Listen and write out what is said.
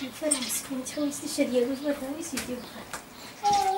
she put on skin tones to show the others what those you do.